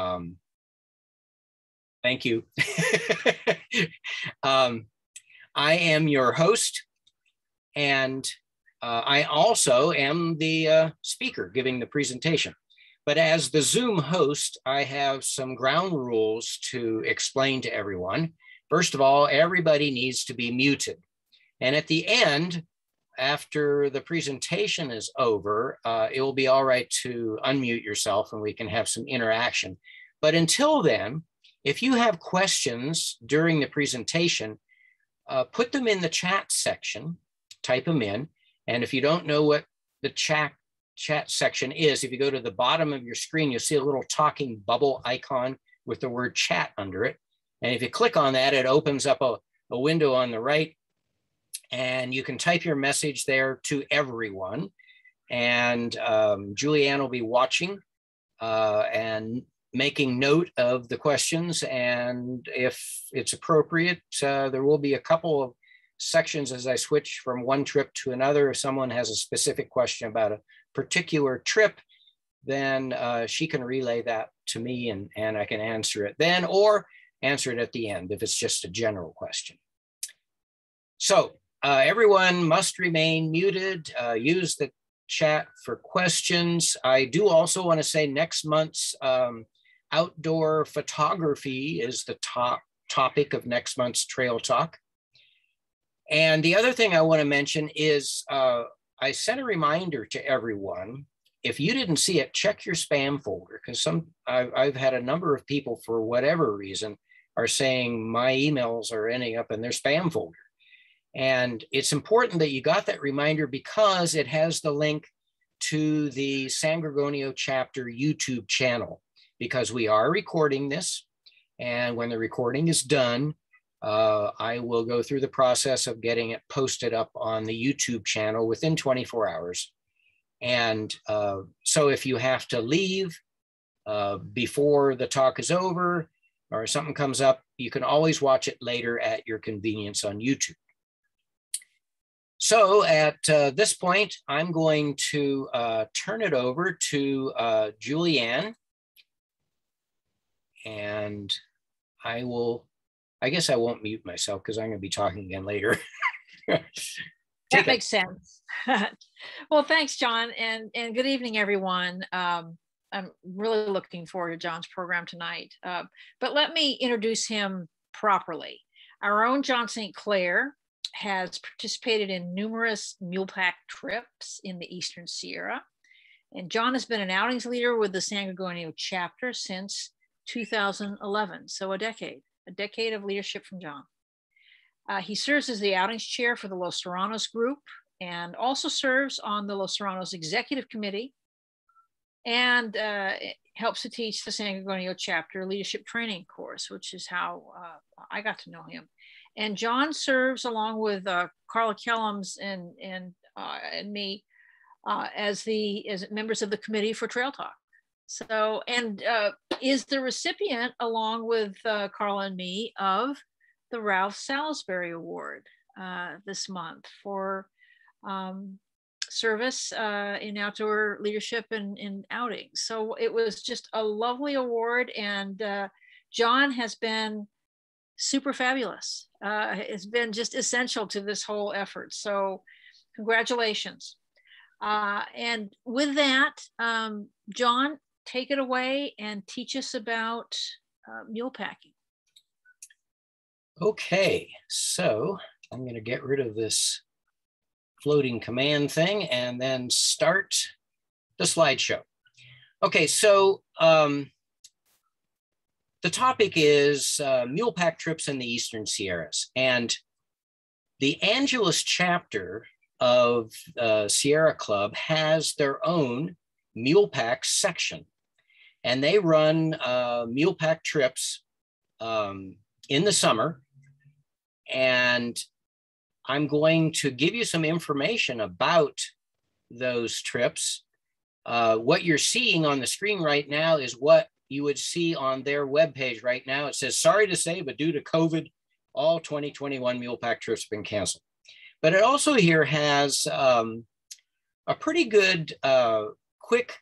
Um, thank you. um, I am your host, and uh, I also am the uh, speaker giving the presentation. But as the Zoom host, I have some ground rules to explain to everyone. First of all, everybody needs to be muted. And at the end, after the presentation is over, uh, it will be all right to unmute yourself and we can have some interaction. But until then, if you have questions during the presentation, uh, put them in the chat section, type them in. And if you don't know what the chat, chat section is, if you go to the bottom of your screen, you'll see a little talking bubble icon with the word chat under it. And if you click on that, it opens up a, a window on the right and you can type your message there to everyone. And um, Julianne will be watching uh, and making note of the questions. And if it's appropriate, uh, there will be a couple of sections as I switch from one trip to another. If someone has a specific question about a particular trip, then uh, she can relay that to me and, and I can answer it then or answer it at the end if it's just a general question. So uh, everyone must remain muted. Uh, use the chat for questions. I do also want to say next month's um, outdoor photography is the top topic of next month's Trail Talk. And the other thing I want to mention is uh, I sent a reminder to everyone. If you didn't see it, check your spam folder because some I've, I've had a number of people for whatever reason are saying my emails are ending up in their spam folder. And it's important that you got that reminder because it has the link to the San Gorgonio chapter YouTube channel because we are recording this. And when the recording is done, uh, I will go through the process of getting it posted up on the YouTube channel within 24 hours. And uh, so if you have to leave uh, before the talk is over or something comes up, you can always watch it later at your convenience on YouTube. So at uh, this point, I'm going to uh, turn it over to uh, Julianne. And I will, I guess I won't mute myself because I'm going to be talking again later. that makes sense. well, thanks, John, and, and good evening, everyone. Um, I'm really looking forward to John's program tonight. Uh, but let me introduce him properly. Our own John St. Clair has participated in numerous mule pack trips in the Eastern Sierra. And John has been an outings leader with the San Gorgonio chapter since 2011, so a decade, a decade of leadership from John. Uh, he serves as the outings chair for the Los Serranos group and also serves on the Los Serranos executive committee and uh, helps to teach the San Gorgonio chapter leadership training course, which is how uh, I got to know him. And John serves along with uh, Carla Kellums and, and, uh, and me uh, as the as members of the committee for Trail Talk. So, and uh, is the recipient along with uh, Carla and me of the Ralph Salisbury Award uh, this month for um, service uh, in outdoor leadership and in outings. So it was just a lovely award, and uh, John has been super fabulous. Uh, it's been just essential to this whole effort. So, congratulations. Uh, and with that, um, John, take it away and teach us about uh, mule packing. Okay, so I'm going to get rid of this floating command thing and then start the slideshow. Okay, so um, the topic is uh, mule pack trips in the Eastern Sierras. And the Angeles chapter of uh, Sierra Club has their own mule pack section. And they run uh, mule pack trips um, in the summer. And I'm going to give you some information about those trips. Uh, what you're seeing on the screen right now is what you would see on their webpage right now. It says, sorry to say, but due to COVID, all 2021 mule pack trips have been canceled. But it also here has um, a pretty good uh, quick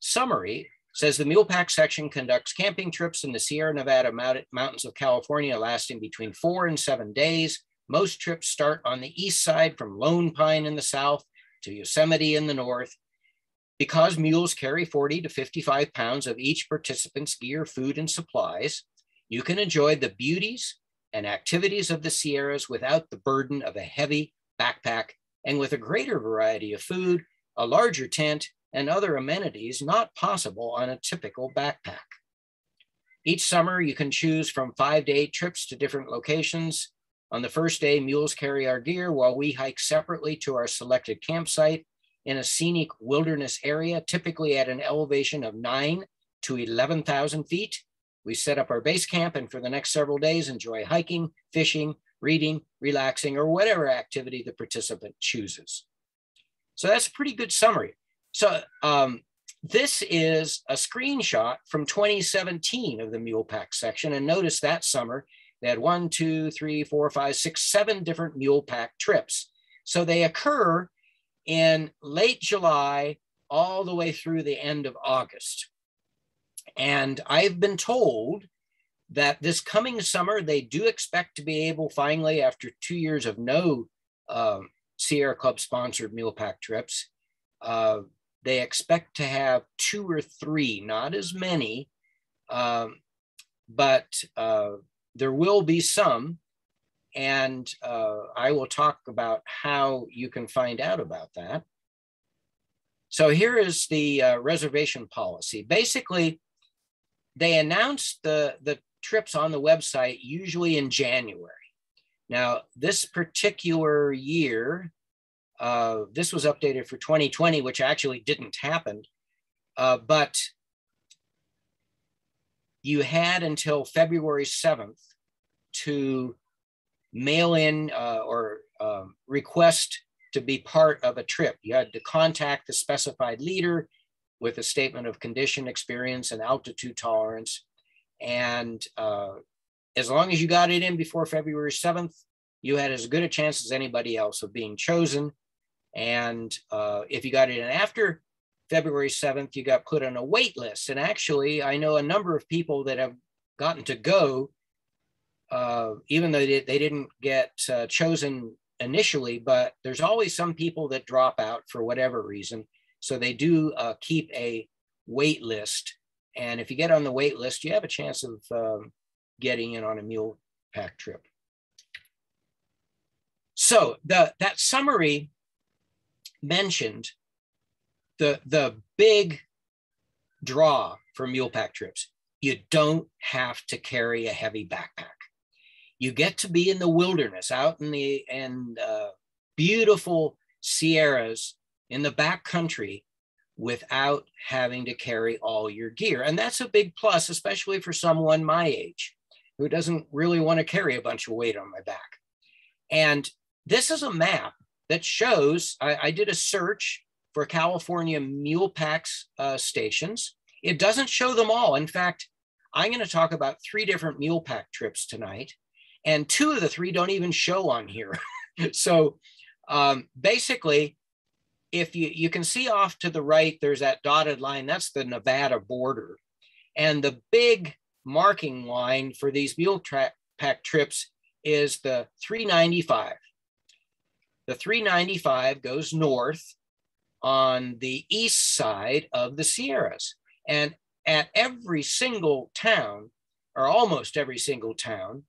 summary says the Mule Pack section conducts camping trips in the Sierra Nevada mountains of California lasting between four and seven days. Most trips start on the east side from Lone Pine in the south to Yosemite in the north. Because mules carry 40 to 55 pounds of each participant's gear, food, and supplies, you can enjoy the beauties and activities of the Sierras without the burden of a heavy backpack and with a greater variety of food, a larger tent, and other amenities not possible on a typical backpack. Each summer, you can choose from five to eight trips to different locations. On the first day, mules carry our gear while we hike separately to our selected campsite in a scenic wilderness area, typically at an elevation of nine to 11,000 feet. We set up our base camp and for the next several days, enjoy hiking, fishing, reading, relaxing, or whatever activity the participant chooses. So that's a pretty good summary. So um, this is a screenshot from 2017 of the Mule Pack section. And notice that summer, they had one, two, three, four, five, six, seven different Mule Pack trips. So they occur in late July all the way through the end of August. And I've been told that this coming summer, they do expect to be able finally, after two years of no um, Sierra Club sponsored Mule Pack trips, uh, they expect to have two or three, not as many, um, but uh, there will be some and uh, I will talk about how you can find out about that. So here is the uh, reservation policy. Basically, they announce the, the trips on the website usually in January. Now, this particular year, uh, this was updated for 2020, which actually didn't happen, uh, but you had until February 7th to mail in uh, or um, request to be part of a trip. You had to contact the specified leader with a statement of condition, experience, and altitude tolerance. And uh, as long as you got it in before February 7th, you had as good a chance as anybody else of being chosen. And uh, if you got it in after February 7th, you got put on a wait list. And actually, I know a number of people that have gotten to go uh, even though they, they didn't get uh, chosen initially, but there's always some people that drop out for whatever reason. So they do uh, keep a wait list. And if you get on the wait list, you have a chance of um, getting in on a mule pack trip. So the, that summary mentioned the, the big draw for mule pack trips. You don't have to carry a heavy backpack you get to be in the wilderness out in the and uh, beautiful sierras in the back country without having to carry all your gear. And that's a big plus especially for someone my age who doesn't really want to carry a bunch of weight on my back. And this is a map that shows i, I did a search for california mule packs uh, stations. It doesn't show them all. In fact i'm going to talk about three different mule pack trips tonight and two of the three don't even show on here. so um, basically, if you, you can see off to the right, there's that dotted line, that's the Nevada border. And the big marking line for these mule track pack trips is the 395. The 395 goes north on the east side of the Sierras. And at every single town, or almost every single town,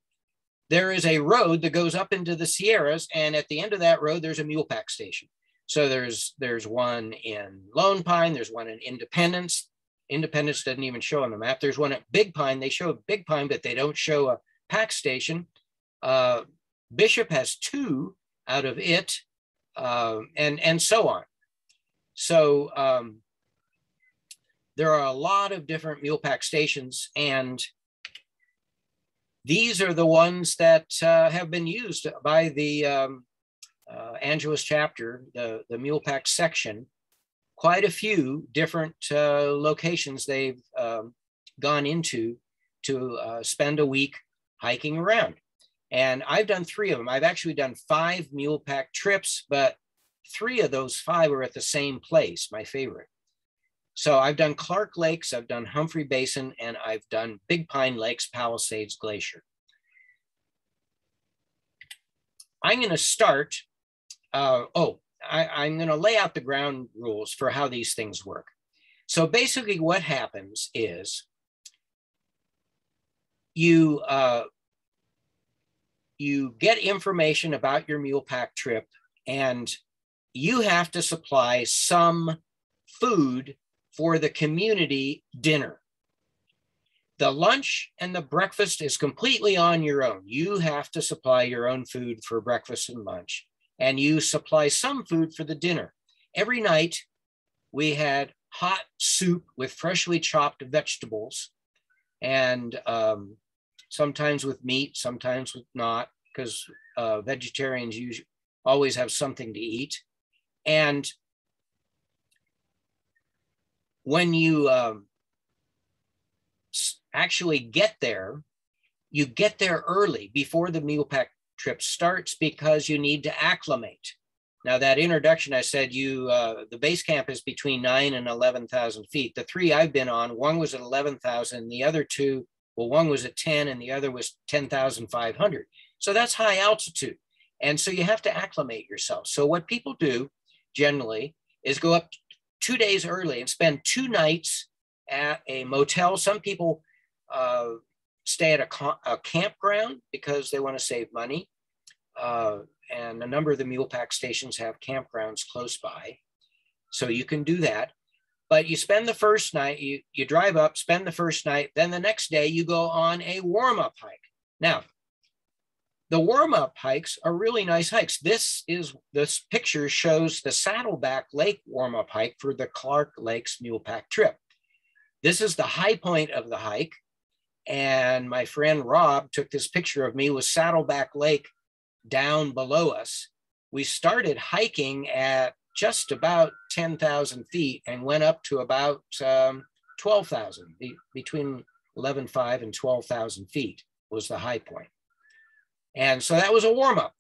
there is a road that goes up into the Sierras, and at the end of that road, there's a mule pack station. So there's there's one in Lone Pine, there's one in Independence. Independence doesn't even show on the map. There's one at Big Pine. They show Big Pine, but they don't show a pack station. Uh, Bishop has two out of it, uh, and and so on. So um, there are a lot of different mule pack stations, and these are the ones that uh, have been used by the um, uh, Angeles chapter, the, the Mule Pack section. Quite a few different uh, locations they've um, gone into to uh, spend a week hiking around. And I've done three of them. I've actually done five Mule Pack trips, but three of those five were at the same place, my favorite. So I've done Clark Lakes, I've done Humphrey Basin, and I've done Big Pine Lakes Palisades Glacier. I'm going to start. Uh, oh, I, am going to lay out the ground rules for how these things work. So basically, what happens is you uh, you get information about your mule pack trip, and you have to supply some food for the community dinner. The lunch and the breakfast is completely on your own. You have to supply your own food for breakfast and lunch, and you supply some food for the dinner. Every night, we had hot soup with freshly chopped vegetables, and um, sometimes with meat, sometimes with not, because uh, vegetarians usually always have something to eat. And when you um, actually get there, you get there early before the mule pack trip starts because you need to acclimate. Now that introduction, I said you uh, the base camp is between nine and eleven thousand feet. The three I've been on, one was at eleven thousand, the other two, well, one was at ten, and the other was ten thousand five hundred. So that's high altitude, and so you have to acclimate yourself. So what people do generally is go up two days early and spend two nights at a motel. Some people uh, stay at a, a, campground because they want to save money. Uh, and a number of the mule pack stations have campgrounds close by. So you can do that. But you spend the first night, you, you drive up, spend the first night, then the next day you go on a warm up hike. Now, the warm up hikes are really nice hikes. This is this picture shows the Saddleback Lake warm up hike for the Clark Lakes Mule Pack trip. This is the high point of the hike. And my friend Rob took this picture of me with Saddleback Lake down below us. We started hiking at just about 10,000 feet and went up to about um, 12,000, be, between 11,500 and 12,000 feet was the high point. And so that was a warm up.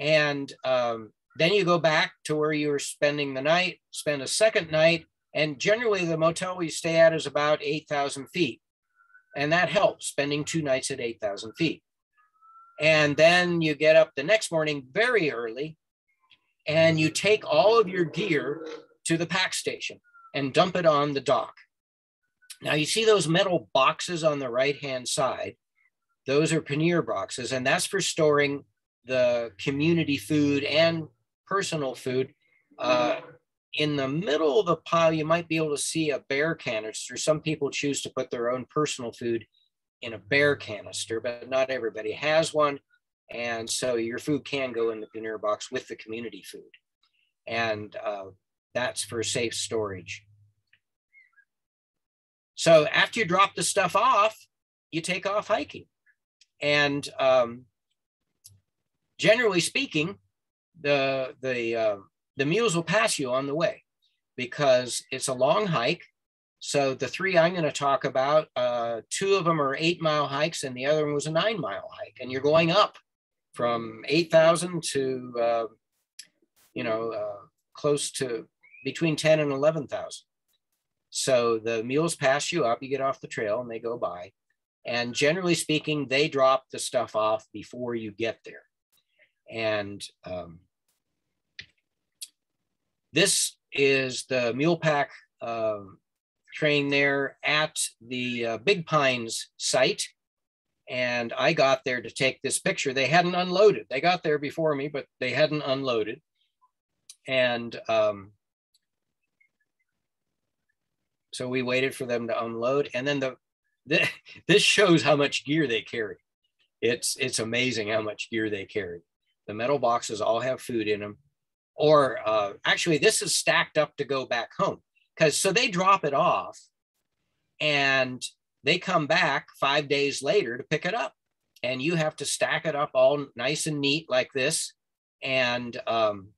And um, then you go back to where you were spending the night, spend a second night. And generally, the motel we stay at is about 8,000 feet. And that helps, spending two nights at 8,000 feet. And then you get up the next morning very early and you take all of your gear to the pack station and dump it on the dock. Now, you see those metal boxes on the right hand side. Those are pannier boxes, and that's for storing the community food and personal food. Uh, in the middle of the pile, you might be able to see a bear canister. Some people choose to put their own personal food in a bear canister, but not everybody has one. And so your food can go in the pannier box with the community food. And uh, that's for safe storage. So after you drop the stuff off, you take off hiking. And um, generally speaking, the the uh, the mules will pass you on the way because it's a long hike. So the three I'm going to talk about, uh, two of them are eight mile hikes, and the other one was a nine mile hike, and you're going up from eight thousand to uh, you know uh, close to between ten and eleven thousand. So the mules pass you up, you get off the trail, and they go by. And generally speaking, they drop the stuff off before you get there. And um, this is the mule pack um, train there at the uh, Big Pines site. And I got there to take this picture. They hadn't unloaded. They got there before me, but they hadn't unloaded. And um, so we waited for them to unload. And then the this shows how much gear they carry. It's it's amazing how much gear they carry. The metal boxes all have food in them, or uh, actually, this is stacked up to go back home because so they drop it off, and they come back five days later to pick it up, and you have to stack it up all nice and neat like this, and um,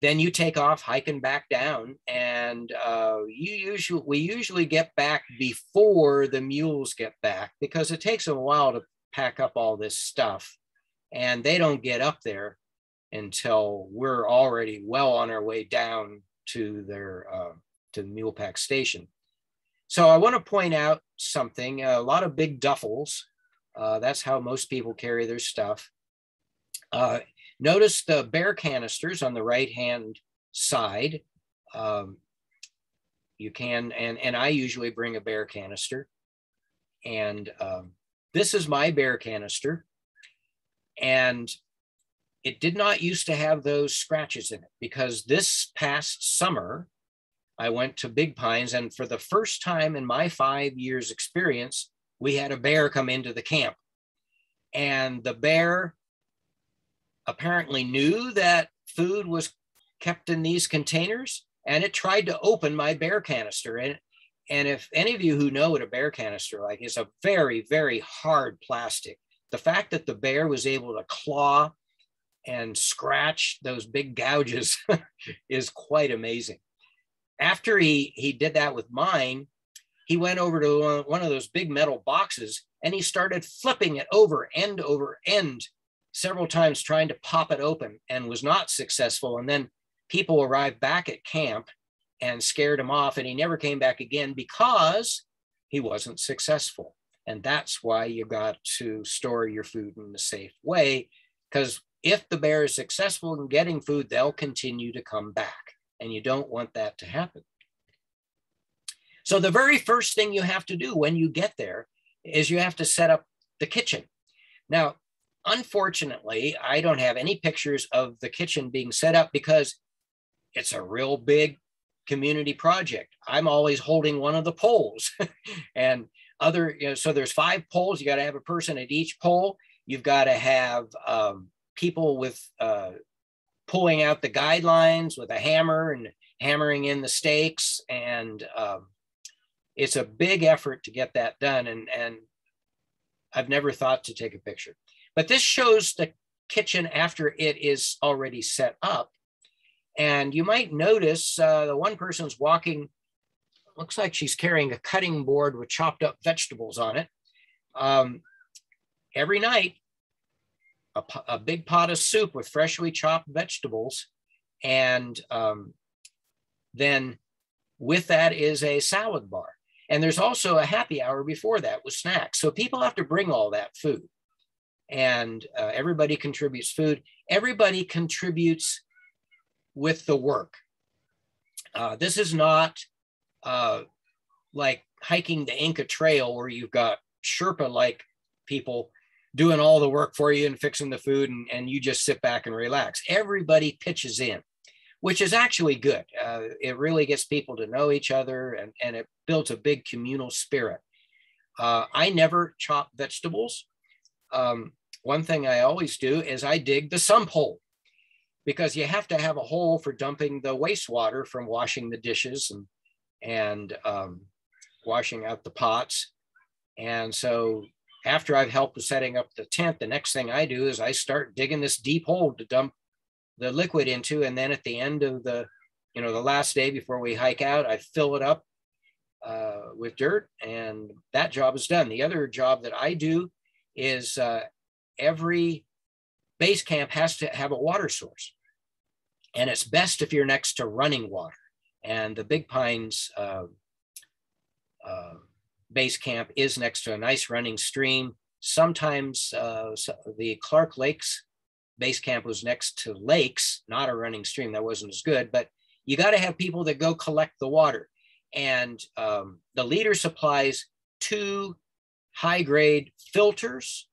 then you take off hiking back down and uh, you usually we usually get back before the mules get back because it takes a while to pack up all this stuff and they don't get up there until we're already well on our way down to their uh, to the mule pack station. So I want to point out something, a lot of big duffels. Uh, that's how most people carry their stuff. Notice the bear canisters on the right-hand side. Um, you can, and, and I usually bring a bear canister. And um, this is my bear canister. And it did not used to have those scratches in it because this past summer, I went to Big Pines, and for the first time in my five years' experience, we had a bear come into the camp. And the bear apparently knew that food was kept in these containers, and it tried to open my bear canister. And, and if any of you who know what a bear canister like is a very, very hard plastic, the fact that the bear was able to claw and scratch those big gouges is quite amazing after he he did that with mine, he went over to one of those big metal boxes and he started flipping it over end over end several times trying to pop it open and was not successful and then people arrived back at camp and scared him off and he never came back again because he wasn't successful and that's why you got to store your food in a safe way because if the bear is successful in getting food they'll continue to come back and you don't want that to happen. So the very first thing you have to do when you get there is you have to set up the kitchen. Now, unfortunately, I don't have any pictures of the kitchen being set up because it's a real big community project. I'm always holding one of the poles and other, you know, so there's five poles. You got to have a person at each pole. You've got to have um, people with uh, pulling out the guidelines with a hammer and hammering in the stakes. And um, it's a big effort to get that done. And, and I've never thought to take a picture. But this shows the kitchen after it is already set up. And you might notice uh, the one person's walking, looks like she's carrying a cutting board with chopped up vegetables on it. Um, every night, a, a big pot of soup with freshly chopped vegetables. And um, then with that is a salad bar. And there's also a happy hour before that with snacks. So people have to bring all that food. And uh, everybody contributes food. Everybody contributes with the work. Uh, this is not uh, like hiking the Inca Trail where you've got Sherpa like people doing all the work for you and fixing the food and, and you just sit back and relax everybody pitches in which is actually good uh, it really gets people to know each other and, and it builds a big communal spirit uh, i never chop vegetables um, one thing i always do is i dig the sump hole because you have to have a hole for dumping the wastewater from washing the dishes and and um, washing out the pots and so after I've helped with setting up the tent, the next thing I do is I start digging this deep hole to dump the liquid into. And then at the end of the, you know, the last day before we hike out, I fill it up uh, with dirt and that job is done. The other job that I do is uh, every base camp has to have a water source. And it's best if you're next to running water. And the Big Pines uh, uh base camp is next to a nice running stream. Sometimes uh, the Clark Lakes base camp was next to lakes, not a running stream. That wasn't as good, but you got to have people that go collect the water. And um, the leader supplies two high grade filters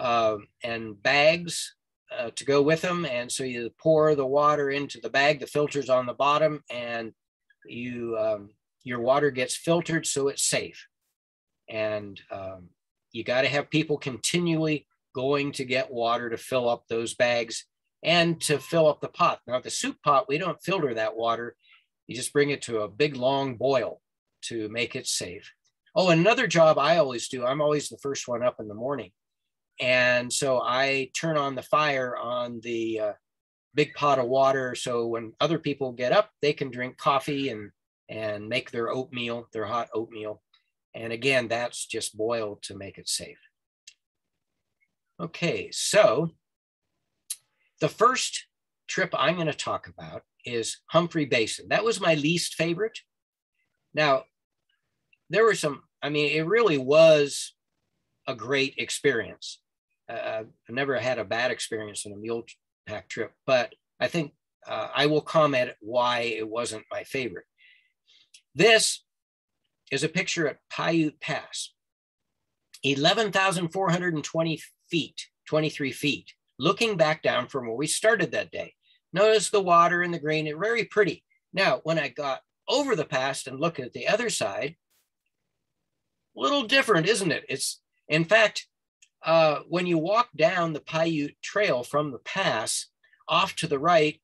uh, and bags uh, to go with them. And so you pour the water into the bag, the filter's on the bottom, and you um, your water gets filtered so it's safe and um, you got to have people continually going to get water to fill up those bags and to fill up the pot. Now, the soup pot, we don't filter that water. You just bring it to a big long boil to make it safe. Oh, another job I always do, I'm always the first one up in the morning. And so I turn on the fire on the uh, big pot of water. So when other people get up, they can drink coffee and, and make their oatmeal, their hot oatmeal. And again, that's just boiled to make it safe. Okay, so the first trip I'm going to talk about is Humphrey Basin. That was my least favorite Now, there were some, I mean, it really was a great experience. Uh, I never had a bad experience in a mule pack trip, but I think uh, I will comment why it wasn't my favorite. This is a picture at Paiute Pass, 11,420 feet, 23 feet, looking back down from where we started that day. Notice the water and the green, it's very pretty. Now, when I got over the pass and looked at the other side, a little different, isn't it? It's, in fact, uh, when you walk down the Paiute Trail from the pass, off to the right,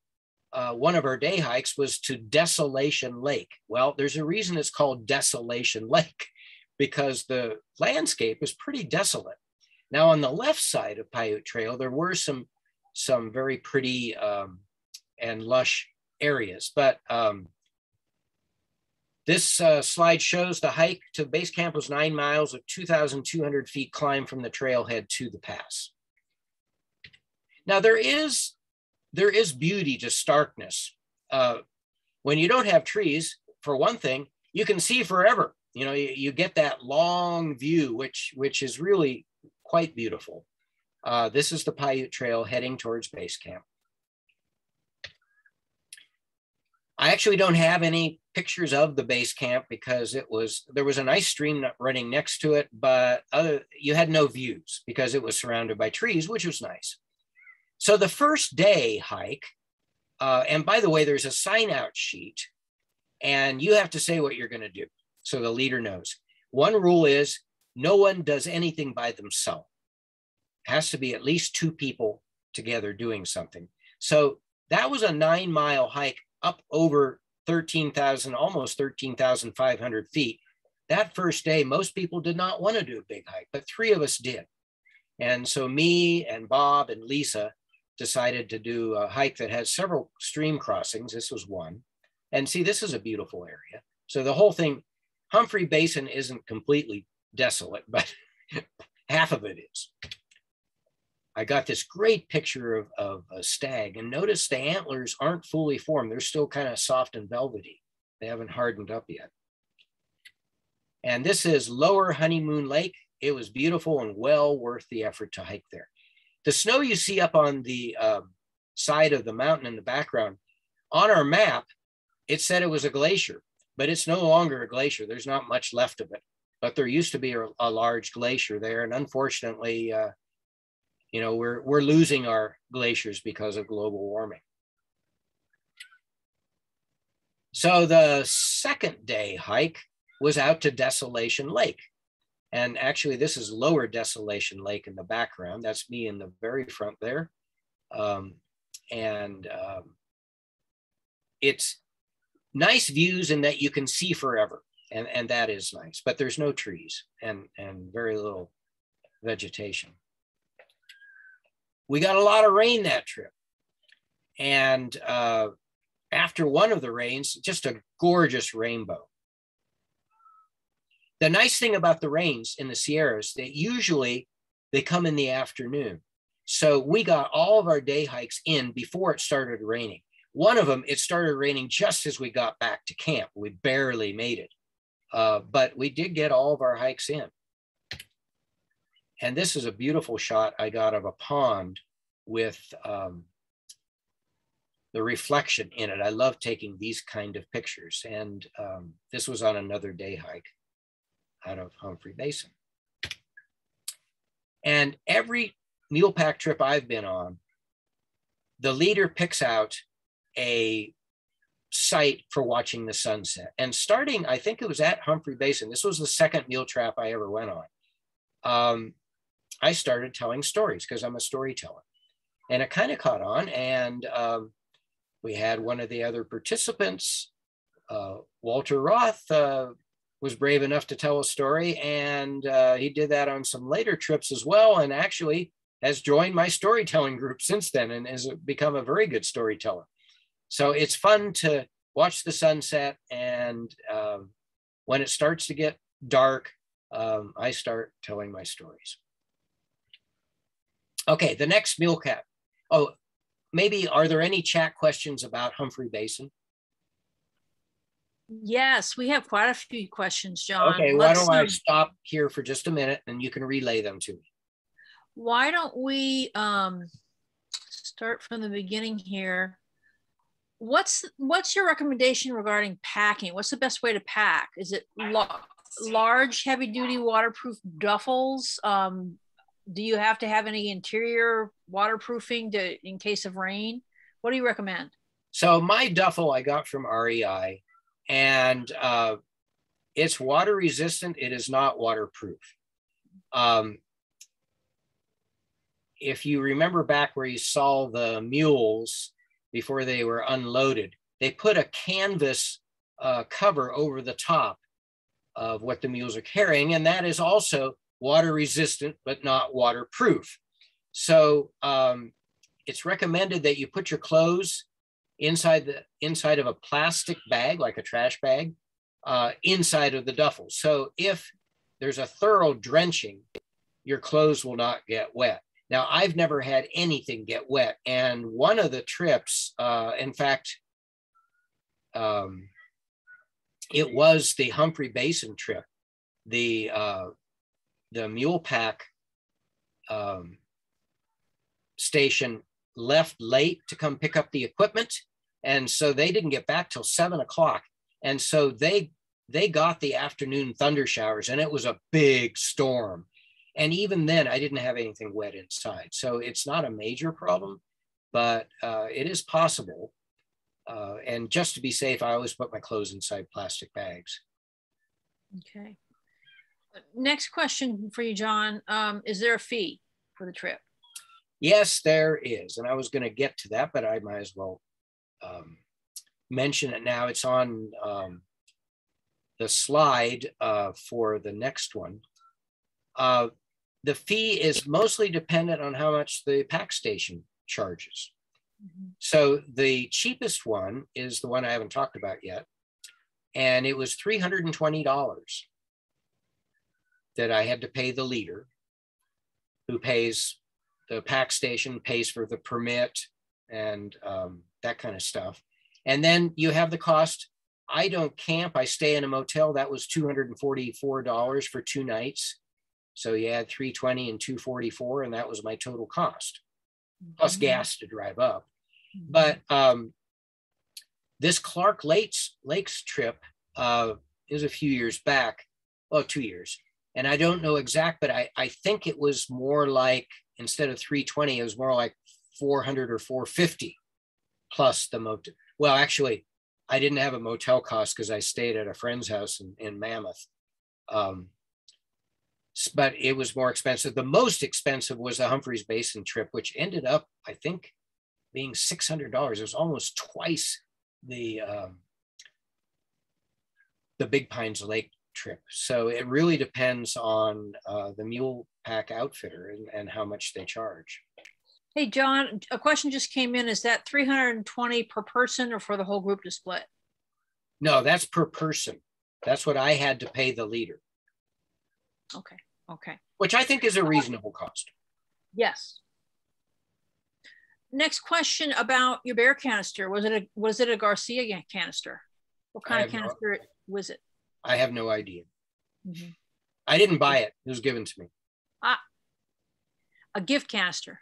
uh, one of our day hikes was to Desolation Lake. Well, there's a reason it's called Desolation Lake because the landscape is pretty desolate. Now, on the left side of Paiute Trail, there were some some very pretty um, and lush areas, but um, this uh, slide shows the hike to base camp was nine miles of 2,200 feet climb from the trailhead to the pass. Now there is there is beauty to starkness. Uh, when you don't have trees, for one thing, you can see forever. You know, you, you get that long view, which which is really quite beautiful. Uh, this is the Paiute Trail heading towards base camp. I actually don't have any pictures of the base camp because it was there was an ice stream running next to it, but other, you had no views because it was surrounded by trees, which was nice. So the first day hike, uh, and by the way, there's a sign out sheet, and you have to say what you're going to do so the leader knows. One rule is no one does anything by themselves. Has to be at least two people together doing something. So that was a nine mile hike up over 13,000, almost 13,500 feet. That first day, most people did not want to do a big hike, but three of us did. And so me and Bob and Lisa decided to do a hike that has several stream crossings. This was one. And see, this is a beautiful area. So the whole thing, Humphrey Basin isn't completely desolate, but half of it is. I got this great picture of, of a stag and notice the antlers aren't fully formed. They're still kind of soft and velvety. They haven't hardened up yet. And this is Lower Honeymoon Lake. It was beautiful and well worth the effort to hike there. The snow you see up on the uh, side of the mountain in the background, on our map, it said it was a glacier, but it's no longer a glacier. There's not much left of it. But there used to be a, a large glacier there. And unfortunately, uh, you know, we're, we're losing our glaciers because of global warming. So the second day hike was out to Desolation Lake. And actually, this is Lower Desolation Lake in the background. That's me in the very front there. Um, and um, it's nice views in that you can see forever. And, and that is nice, but there's no trees and, and very little vegetation we got a lot of rain that trip. And uh, after one of the rains, just a gorgeous rainbow. The nice thing about the rains in the Sierras, that usually they come in the afternoon. So we got all of our day hikes in before it started raining. One of them, it started raining just as we got back to camp. We barely made it, uh, but we did get all of our hikes in. And this is a beautiful shot I got of a pond with um, the reflection in it. I love taking these kind of pictures. And um, this was on another day hike out of Humphrey Basin. And every mule pack trip I've been on, the leader picks out a site for watching the sunset. And starting, I think it was at Humphrey Basin, this was the second mule trap I ever went on. Um, I started telling stories because I'm a storyteller. And it kind of caught on. And um, we had one of the other participants, uh, Walter Roth, uh, was brave enough to tell a story. And uh, he did that on some later trips as well. And actually has joined my storytelling group since then and has become a very good storyteller. So it's fun to watch the sunset. And um, when it starts to get dark, um, I start telling my stories. Okay, the next mule cap. Oh, maybe are there any chat questions about Humphrey Basin? Yes, we have quite a few questions, John. Okay, why don't I stop here for just a minute and you can relay them to me? Why don't we um, start from the beginning here? What's what's your recommendation regarding packing? What's the best way to pack? Is it la- large, heavy duty, waterproof duffels? Um, do you have to have any interior waterproofing to in case of rain? What do you recommend? So my duffel I got from REI, and uh, it's water resistant. It is not waterproof. Um, if you remember back where you saw the mules before they were unloaded, they put a canvas uh, cover over the top of what the mules are carrying, and that is also water resistant but not waterproof. So um, it's recommended that you put your clothes inside the inside of a plastic bag, like a trash bag, uh, inside of the duffel. So if there's a thorough drenching, your clothes will not get wet. Now, I've never had anything get wet. And one of the trips, uh, in fact, um, it was the Humphrey Basin trip. The, uh, the Mule Pack um, station left late to come pick up the equipment. And so they didn't get back till seven o'clock. And so they they got the afternoon thunder showers and it was a big storm. And even then I didn't have anything wet inside. So it's not a major problem, but uh, it is possible. Uh, and just to be safe, I always put my clothes inside plastic bags. Okay. Next question for you, John. Um, is there a fee for the trip? Yes, there is. And I was going to get to that, but I might as well um, mention it now. It's on um, the slide uh, for the next one. Uh, the fee is mostly dependent on how much the pack station charges. Mm-hmm. So the cheapest one is the one I haven't talked about yet. And it was $320 that I had to pay the leader who pays the pack station pays for the permit and um, that kind of stuff. And then you have the cost. I don't camp. I stay in a motel. That was $244 for two nights. So you add 320 and 244, and that was my total cost, plus mm-hmm. gas to drive up. Mm-hmm. But um, this Clark Lakes Lakes trip uh, is a few years back, well, two years, and I don't know exact, but I I think it was more like instead of 320, it was more like 400 or 450 plus the motel. Well, actually, I didn't have a motel cost because I stayed at a friend's house in, in Mammoth. Um, but it was more expensive. The most expensive was the Humphreys Basin trip, which ended up, I think, being $600. It was almost twice the um, the Big Pines Lake trip. So it really depends on uh, the mule pack outfitter and, and how much they charge. Hey, John, a question just came in. Is that 320 per person or for the whole group to split? No, that's per person. That's what I had to pay the leader. Okay. Okay. Which I think is a reasonable cost. Yes. Next question about your bear canister. Was it a was it a Garcia canister? What kind of canister no, was it? I have no idea. Mm-hmm. I didn't buy it. It was given to me. Ah, a gift canister.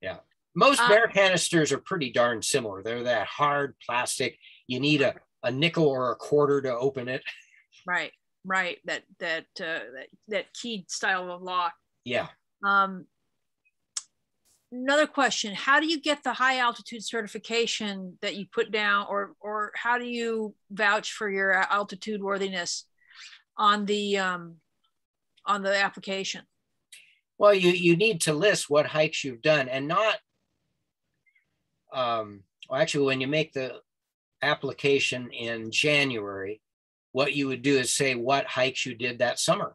Yeah. Most uh, bear canisters are pretty darn similar. They're that hard plastic. You need a, a nickel or a quarter to open it. Right, right. That that uh, that that keyed style of lock. Yeah. Um, another question: How do you get the high altitude certification that you put down, or or how do you vouch for your altitude worthiness on the um, on the application? Well, you, you need to list what hikes you've done and not, um, well, actually, when you make the application in January, what you would do is say what hikes you did that summer.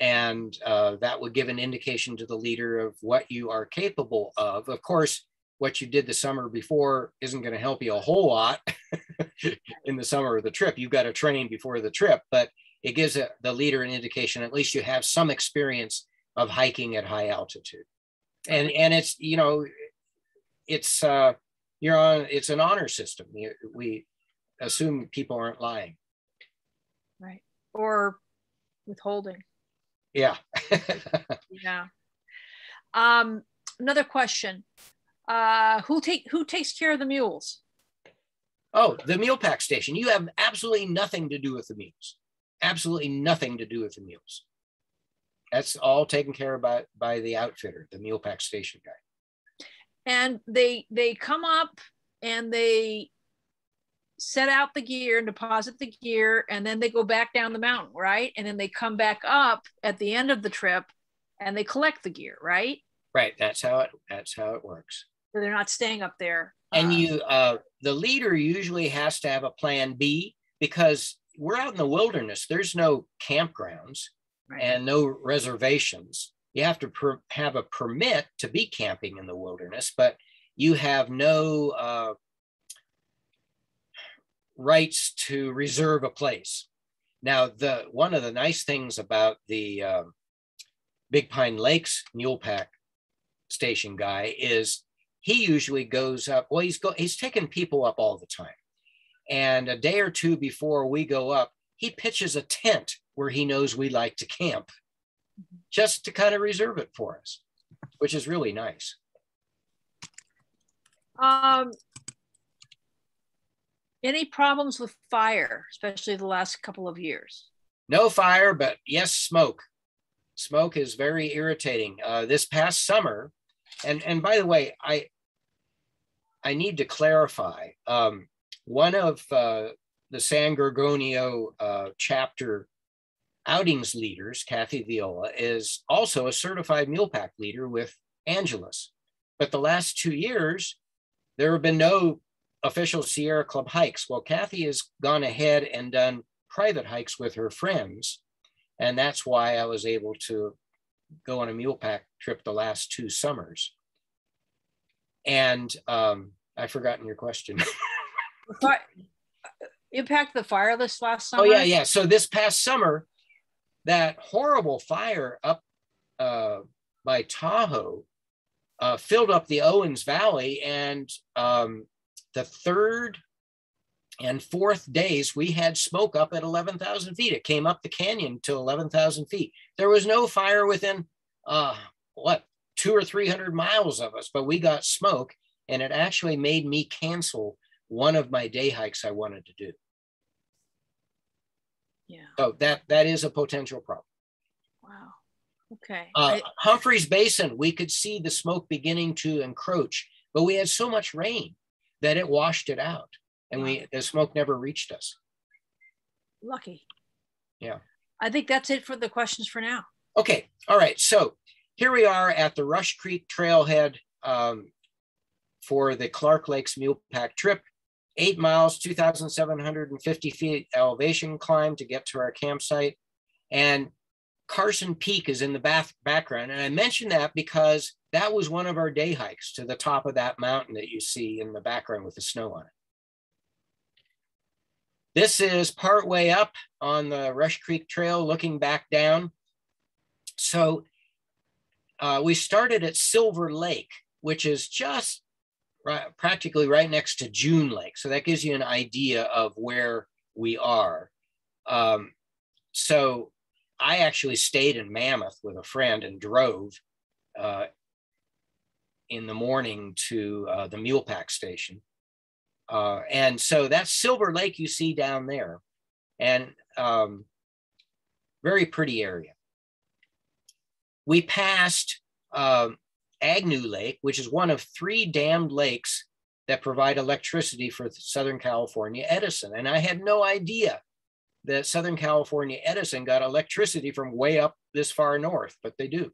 And uh, that would give an indication to the leader of what you are capable of. Of course, what you did the summer before isn't going to help you a whole lot in the summer of the trip. You've got to train before the trip, but it gives a, the leader an indication, at least you have some experience of hiking at high altitude. And and it's you know it's uh, you're on it's an honor system. We assume people aren't lying. Right. Or withholding. Yeah. yeah. Um, another question. Uh, who take who takes care of the mules? Oh, the mule pack station. You have absolutely nothing to do with the mules. Absolutely nothing to do with the mules. That's all taken care of by, by the outfitter, the mule pack station guy. And they they come up and they set out the gear and deposit the gear and then they go back down the mountain, right? And then they come back up at the end of the trip and they collect the gear, right? Right. That's how it that's how it works. So they're not staying up there. And uh, you uh the leader usually has to have a plan B because we're out in the wilderness. There's no campgrounds right. and no reservations. You have to per- have a permit to be camping in the wilderness, but you have no uh, rights to reserve a place. Now, the one of the nice things about the uh, Big Pine Lakes Mule Pack station guy is he usually goes up. Well, he's go he's taking people up all the time, and a day or two before we go up, he pitches a tent where he knows we like to camp, just to kind of reserve it for us, which is really nice. Um, any problems with fire, especially the last couple of years? No fire, but yes, smoke. Smoke is very irritating. Uh, this past summer, and and by the way, I I need to clarify. Um, one of uh, the San Gorgonio uh, chapter outings leaders, Kathy Viola, is also a certified mule pack leader with Angeles. But the last two years, there have been no official Sierra Club hikes. Well, Kathy has gone ahead and done private hikes with her friends. And that's why I was able to go on a mule pack trip the last two summers. And um, I've forgotten your question. Impact the fire this last summer? Oh, yeah, yeah. So this past summer, that horrible fire up uh, by Tahoe uh, filled up the Owens Valley. And um, the third and fourth days, we had smoke up at 11,000 feet. It came up the canyon to 11,000 feet. There was no fire within, uh, what, two or 300 miles of us, but we got smoke. And it actually made me cancel one of my day hikes I wanted to do. Yeah. So that that is a potential problem. Wow. Okay. Uh, I, Humphreys Basin, we could see the smoke beginning to encroach, but we had so much rain that it washed it out and we the smoke never reached us. Lucky. Yeah. I think that's it for the questions for now. Okay. All right. So here we are at the Rush Creek Trailhead um, for the Clark Lakes Mule Pack trip. Eight miles, 2,750 feet elevation climb to get to our campsite. And Carson Peak is in the back, background. And I mention that because that was one of our day hikes to the top of that mountain that you see in the background with the snow on it. This is part way up on the Rush Creek Trail looking back down. So uh, we started at Silver Lake, which is just right, practically right next to June Lake. So that gives you an idea of where we are. Um, so I actually stayed in Mammoth with a friend and drove uh, in the morning to uh, the mule pack station. Uh, and so that's Silver Lake you see down there, and um, very pretty area. We passed um, Agnew Lake, which is one of three dammed lakes that provide electricity for Southern California Edison. And I had no idea that Southern California Edison got electricity from way up this far north, but they do.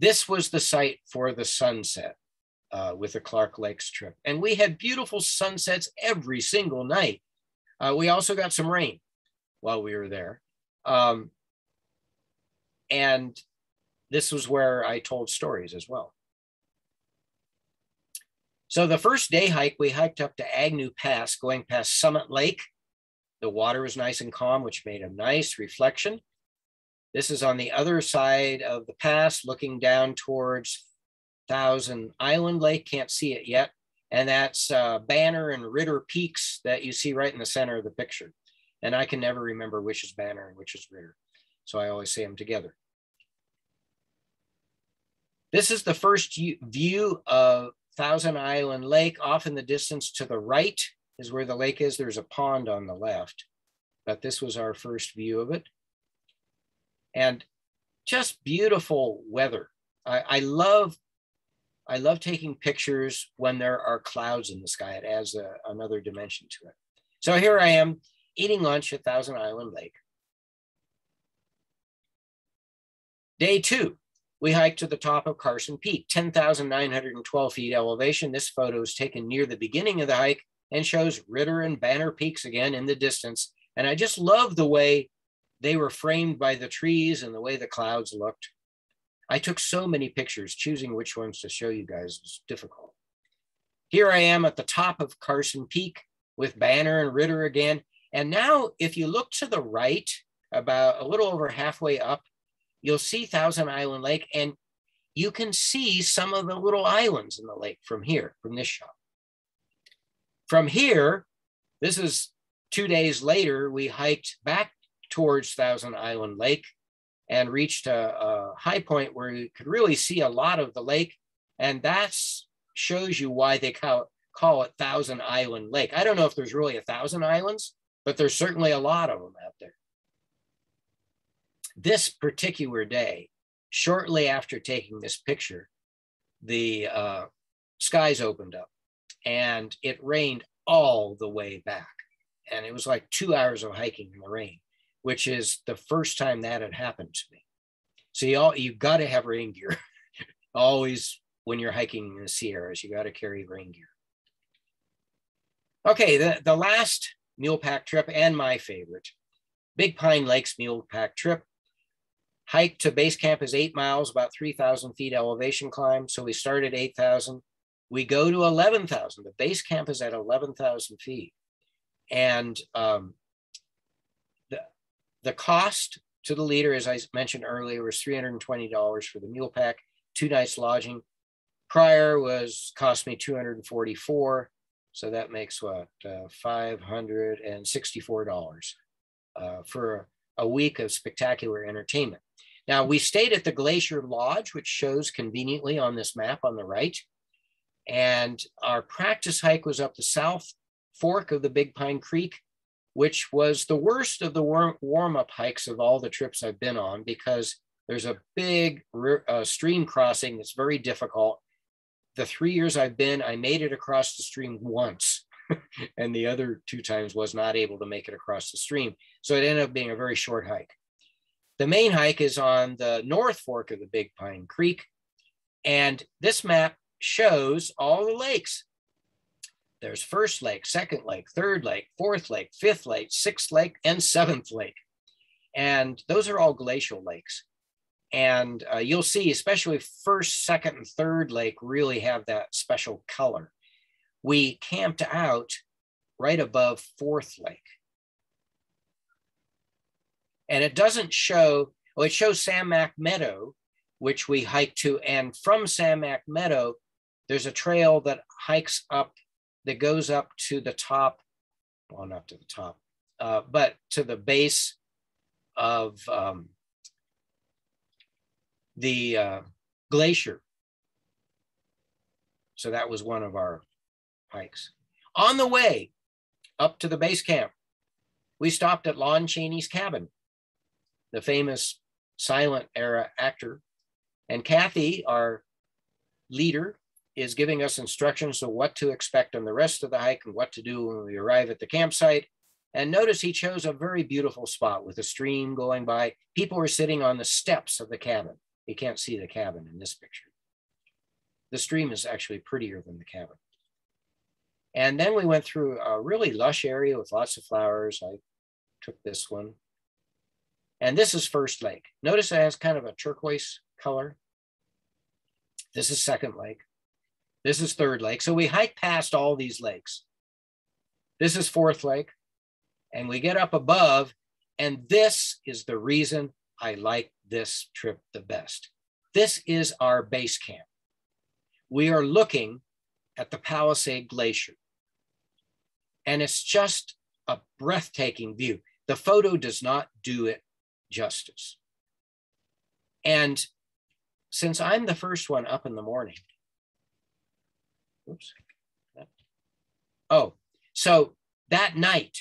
This was the site for the sunset uh, with the Clark Lakes trip. And we had beautiful sunsets every single night. Uh, we also got some rain while we were there. Um, and this was where I told stories as well. So the first day hike, we hiked up to Agnew Pass, going past Summit Lake. The water was nice and calm, which made a nice reflection. This is on the other side of the pass, looking down towards Thousand Island Lake. Can't see it yet. And that's uh, Banner and Ritter peaks that you see right in the center of the picture. And I can never remember which is Banner and which is Ritter. So I always say them together. This is the first view of Thousand Island Lake. Off in the distance to the right is where the lake is. There's a pond on the left, but this was our first view of it. And just beautiful weather. I, I love I love taking pictures when there are clouds in the sky. It adds a, another dimension to it. So here I am eating lunch at Thousand Island Lake. Day two, we hiked to the top of Carson Peak, 10,912 feet elevation. This photo is taken near the beginning of the hike and shows Ritter and Banner Peaks again in the distance. And I just love the way they were framed by the trees and the way the clouds looked. I took so many pictures, choosing which ones to show you guys was difficult. Here I am at the top of Carson Peak with Banner and Ritter again. And now if you look to the right, about a little over halfway up, you'll see Thousand Island Lake and you can see some of the little islands in the lake from here, from this shot. From here, this is two days later, we hiked back towards Thousand Island Lake and reached a, a high point where you could really see a lot of the lake. And that shows you why they call, call it Thousand Island Lake. I don't know if there's really a thousand islands, but there's certainly a lot of them out there. This particular day, shortly after taking this picture, the uh, skies opened up and it rained all the way back. And it was like two hours of hiking in the rain which is the first time that had happened to me. So you all you've got to have rain gear. Always when you're hiking in the Sierras, you got to carry rain gear. Okay, the, the last mule pack trip and my favorite, Big Pine Lakes mule pack trip. Hike to base camp is eight miles, about 3,000 feet elevation climb. So we start at 8,000. We go to 11,000. The base camp is at 11,000 feet. And um, the cost to the leader, as I mentioned earlier, was $320 for the mule pack, two nights lodging. Prior was cost me 244 so that makes what uh, $564 uh, for a week of spectacular entertainment. Now we stayed at the Glacier Lodge, which shows conveniently on this map on the right. And our practice hike was up the south fork of the Big Pine Creek which was the worst of the warm up hikes of all the trips I've been on because there's a big uh, stream crossing that's very difficult. The three years I've been, I made it across the stream once, and the other two times was not able to make it across the stream. So it ended up being a very short hike. The main hike is on the north fork of the Big Pine Creek. And this map shows all the lakes there's first lake, second lake, third lake, fourth lake, fifth lake, sixth lake, and seventh lake. And those are all glacial lakes. And uh, you'll see, especially first, second, and third lake really have that special color. We camped out right above fourth lake. And it doesn't show, well, it shows Mack Meadow, which we hiked to. And from Mack Meadow, there's a trail that hikes up that goes up to the top, well, not to the top, uh, but to the base of um, the uh, glacier. So that was one of our hikes. On the way up to the base camp, we stopped at Lon Chaney's cabin, the famous silent era actor. And Kathy, our leader, is giving us instructions of what to expect on the rest of the hike and what to do when we arrive at the campsite. And notice he chose a very beautiful spot with a stream going by. People were sitting on the steps of the cabin. You can't see the cabin in this picture. The stream is actually prettier than the cabin. And then we went through a really lush area with lots of flowers. I took this one. And this is First Lake. Notice it has kind of a turquoise color. This is Second Lake. This is Third Lake. So we hike past all these lakes. This is Fourth Lake. And we get up above. And this is the reason I like this trip the best. This is our base camp. We are looking at the Palisade Glacier. And it's just a breathtaking view. The photo does not do it justice. And since I'm the first one up in the morning, oops. Oh, so that night,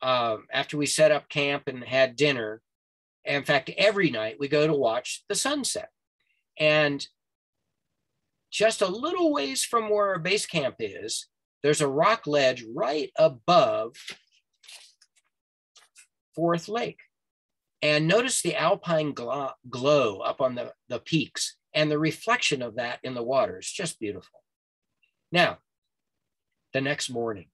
um, after we set up camp and had dinner, in fact, every night we go to watch the sunset. And just a little ways from where our base camp is, there's a rock ledge right above Fourth Lake. And notice the alpine glow up on the, the peaks and the reflection of that in the water is just beautiful. Now, the next morning,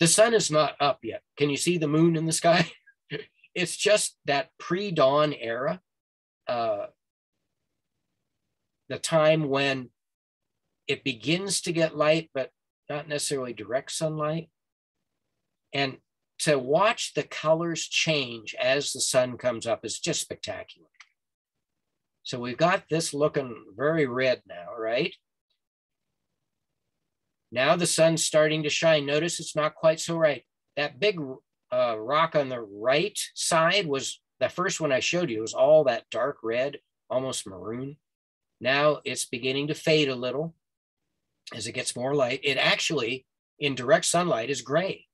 the sun is not up yet. Can you see the moon in the sky? it's just that pre dawn era, uh, the time when it begins to get light, but not necessarily direct sunlight. And to watch the colors change as the sun comes up is just spectacular. So we've got this looking very red now, right? Now the sun's starting to shine. Notice it's not quite so right. That big uh, rock on the right side was the first one I showed you. It was all that dark red, almost maroon. Now it's beginning to fade a little as it gets more light. It actually, in direct sunlight, is gray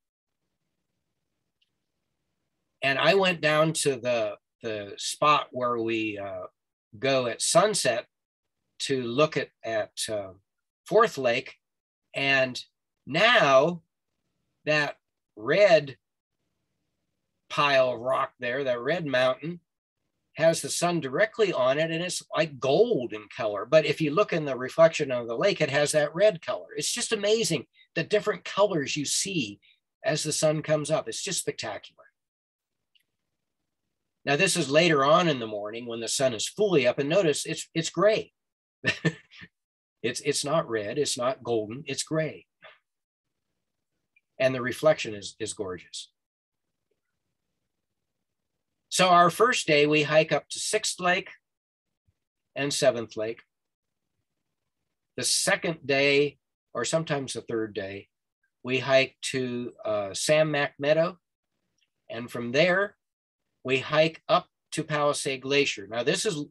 and I went down to the the spot where we uh, go at sunset to look at at uh, Fourth Lake, and now that red pile of rock there, that red mountain, has the sun directly on it, and it's like gold in color. But if you look in the reflection of the lake, it has that red color. It's just amazing the different colors you see as the sun comes up. It's just spectacular. Now this is later on in the morning when the sun is fully up and notice it's, it's gray. it's, it's not red, it's not golden, it's gray. And the reflection is, is gorgeous. So our first day, we hike up to Sixth Lake and Seventh Lake. The second day, or sometimes the third day, we hike to uh, Sam Mack Meadow. And from there, we hike up to Palisade Glacier. Now, this is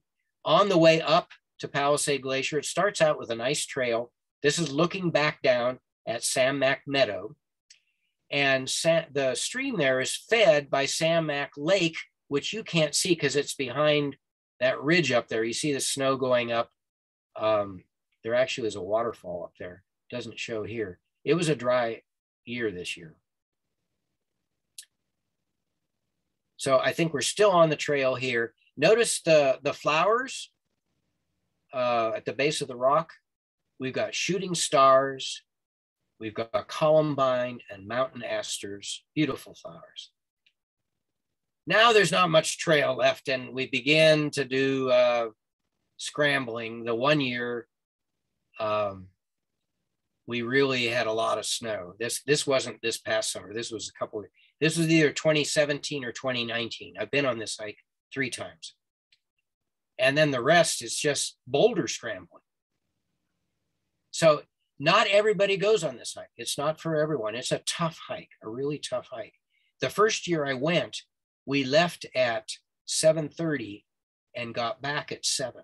on the way up to Palisade Glacier. It starts out with a nice trail. This is looking back down at Sam Mack Meadow. And the stream there is fed by Sam Mack Lake, which you can't see because it's behind that ridge up there. You see the snow going up. Um, there actually is a waterfall up there. Doesn't show here. It was a dry year this year. So I think we're still on the trail here. Notice the, the flowers uh, at the base of the rock. We've got shooting stars. We've got columbine and mountain asters, beautiful flowers. Now there's not much trail left and we begin to do uh, scrambling. The one year um, we really had a lot of snow. This, this wasn't this past summer. This was a couple of, this was either 2017 or 2019. I've been on this hike three times. And then the rest is just boulder scrambling. So not everybody goes on this hike. It's not for everyone. It's a tough hike, a really tough hike. The first year I went, we left at 7:30 and got back at 7.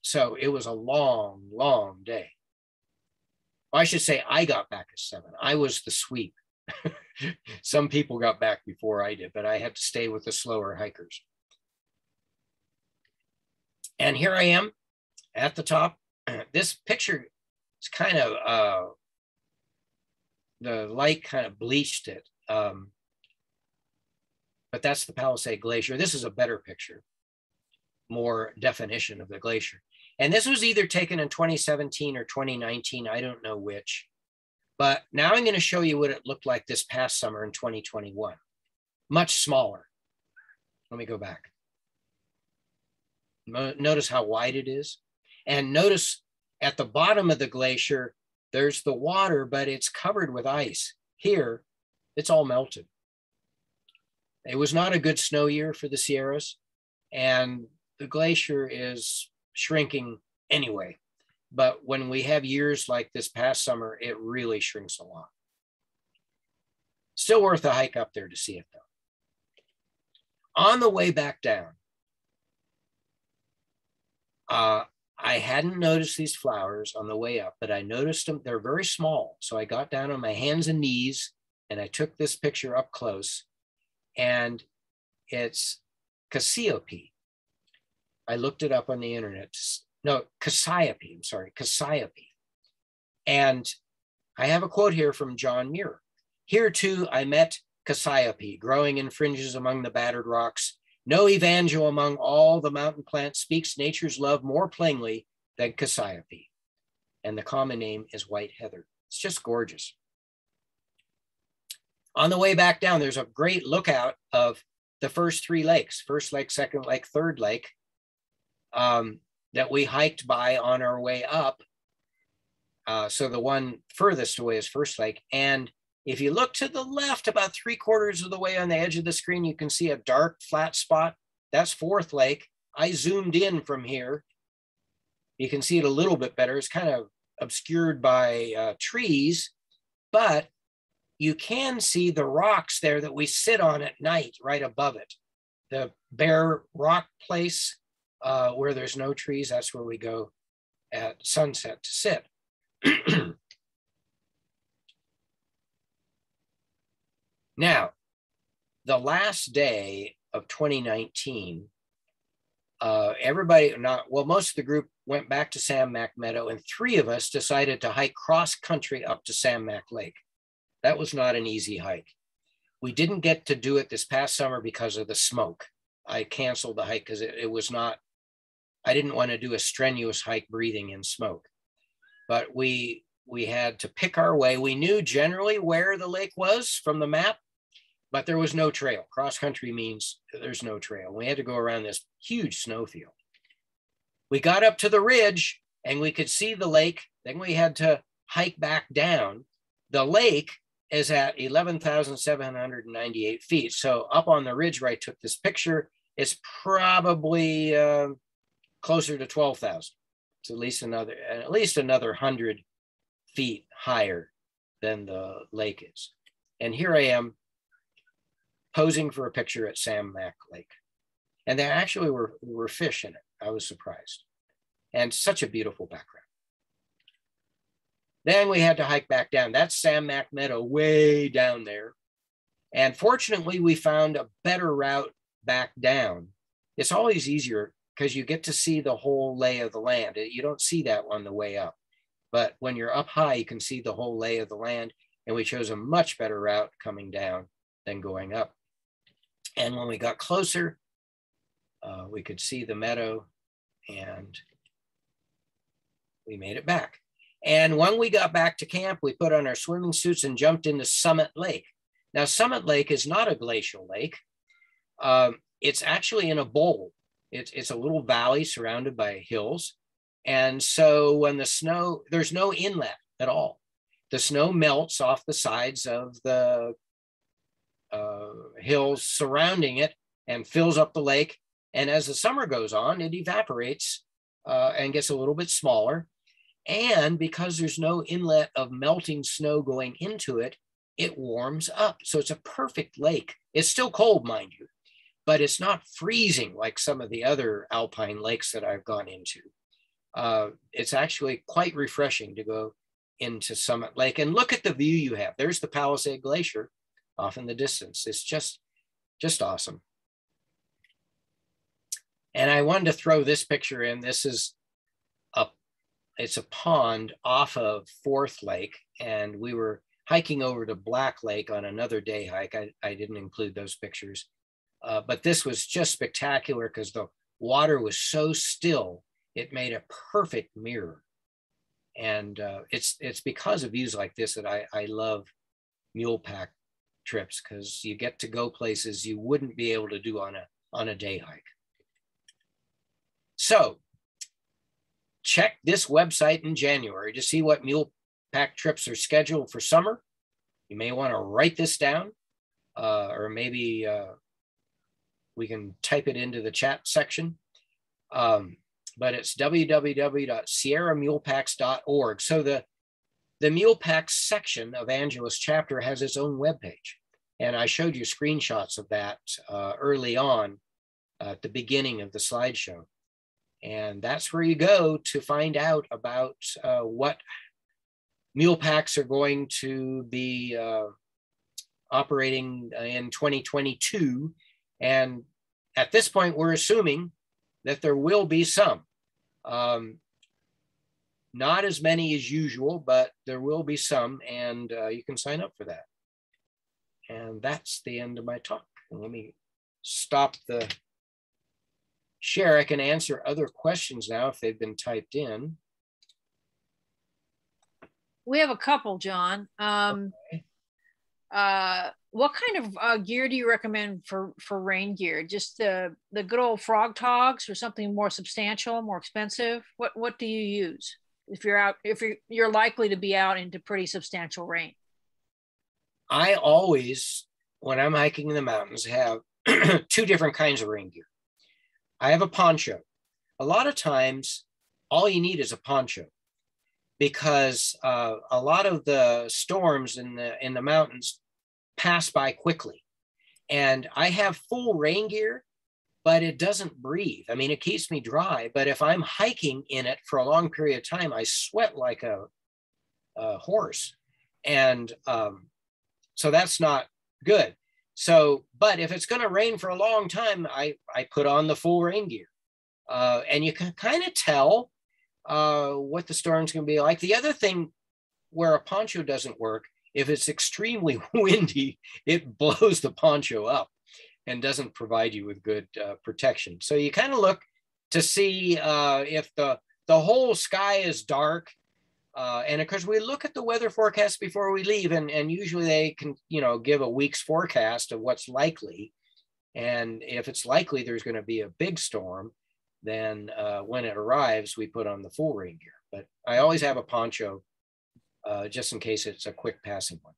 So it was a long, long day. I should say I got back at 7. I was the sweep. Some people got back before I did, but I had to stay with the slower hikers. And here I am at the top. This picture is kind of, uh, the light kind of bleached it. Um, but that's the Palisade Glacier. This is a better picture, more definition of the glacier. And this was either taken in 2017 or 2019, I don't know which. But now I'm going to show you what it looked like this past summer in 2021. Much smaller. Let me go back. Notice how wide it is. And notice at the bottom of the glacier, there's the water, but it's covered with ice. Here, it's all melted. It was not a good snow year for the Sierras, and the glacier is shrinking anyway. But when we have years like this past summer, it really shrinks a lot. Still worth a hike up there to see it though. On the way back down, uh, I hadn't noticed these flowers on the way up, but I noticed them. They're very small. So I got down on my hands and knees and I took this picture up close. And it's Cassiope. I looked it up on the internet. No, Cassiope, I'm sorry, Cassiope. And I have a quote here from John Muir. Here too, I met Cassiope, growing in fringes among the battered rocks. No evangel among all the mountain plants speaks nature's love more plainly than Cassiope. And the common name is white heather. It's just gorgeous. On the way back down, there's a great lookout of the first three lakes first lake, second lake, third lake um, that we hiked by on our way up. Uh, so the one furthest away is First Lake. And if you look to the left, about three quarters of the way on the edge of the screen, you can see a dark flat spot. That's Fourth Lake. I zoomed in from here. You can see it a little bit better. It's kind of obscured by uh, trees, but you can see the rocks there that we sit on at night right above it. The bare rock place uh, where there's no trees, that's where we go at sunset to sit. Now, the last day of 2019, uh, everybody, not well, most of the group went back to Sam Mack Meadow, and three of us decided to hike cross country up to Sam Mack Lake. That was not an easy hike. We didn't get to do it this past summer because of the smoke. I canceled the hike because it, it was not, I didn't want to do a strenuous hike breathing in smoke. But we we had to pick our way. We knew generally where the lake was from the map, but there was no trail. Cross country means there's no trail. We had to go around this huge snowfield. We got up to the ridge and we could see the lake. Then we had to hike back down. The lake is at 11,798 feet. So up on the ridge where I took this picture, it's probably uh, closer to 12,000. It's at least another, at least another 100 feet higher than the lake is. And here I am posing for a picture at Sam Mack Lake. And there actually were, were fish in it. I was surprised. And such a beautiful background. Then we had to hike back down. That's Sam Mack Meadow way down there. And fortunately, we found a better route back down. It's always easier because you get to see the whole lay of the land. You don't see that on the way up. But when you're up high, you can see the whole lay of the land. And we chose a much better route coming down than going up. And when we got closer, uh, we could see the meadow and we made it back. And when we got back to camp, we put on our swimming suits and jumped into Summit Lake. Now, Summit Lake is not a glacial lake. Um, it's actually in a bowl. It's, it's a little valley surrounded by hills. And so when the snow, there's no inlet at all. The snow melts off the sides of the uh, hills surrounding it and fills up the lake. And as the summer goes on, it evaporates uh, and gets a little bit smaller. And because there's no inlet of melting snow going into it, it warms up. So it's a perfect lake. It's still cold, mind you, but it's not freezing like some of the other alpine lakes that I've gone into. Uh, it's actually quite refreshing to go into Summit Lake and look at the view you have. There's the Palisade Glacier off in the distance. It's just, just awesome. And I wanted to throw this picture in. This is it's a pond off of Fourth Lake, and we were hiking over to Black Lake on another day hike. I, I didn't include those pictures, uh, but this was just spectacular because the water was so still. It made a perfect mirror. And uh, it's it's because of views like this that I, I love mule pack trips because you get to go places you wouldn't be able to do on a on a day hike. So check this website in January to see what mule pack trips are scheduled for summer. You may want to write this down, uh, or maybe uh, we can type it into the chat section. Um, but it's www.sierramulepacks.org. So the the Mule Packs section of Angeles chapter has its own webpage. And I showed you screenshots of that uh, early on at the beginning of the slideshow. And that's where you go to find out about uh, what mule packs are going to be uh, operating in 2022. And at this point, we're assuming that there will be some. Um, not as many as usual, but there will be some, and uh, you can sign up for that. And that's the end of my talk. let me stop the share. I can answer other questions now if they've been typed in. We have a couple, John. Um, okay. uh, what kind of uh, gear do you recommend for for rain gear? Just the the good old Frogg Toggs, or something more substantial, more expensive? What what do you use if you're out if you're you're likely to be out into pretty substantial rain? I always, when I'm hiking in the mountains, have two different kinds of rain gear. I have a poncho. A lot of times, all you need is a poncho because uh, a lot of the storms in the in the mountains pass by quickly, and I have full rain gear, but it doesn't breathe. I mean, it keeps me dry, but if I'm hiking in it for a long period of time, I sweat like a, a horse, and um, so that's not good. So, but if it's going to rain for a long time, I, I put on the full rain gear. Uh, and you can kind of tell uh, what the storm's going to be like. The other thing where a poncho doesn't work, if it's extremely windy, it blows the poncho up and doesn't provide you with good uh, protection. So you kind of look to see uh, if the, the whole sky is dark uh, and of course, we look at the weather forecast before we leave, and, and usually they can, you know, give a week's forecast of what's likely. And if it's likely there's going to be a big storm, then uh, when it arrives, we put on the full rain gear. But I always have a poncho uh, just in case it's a quick passing one.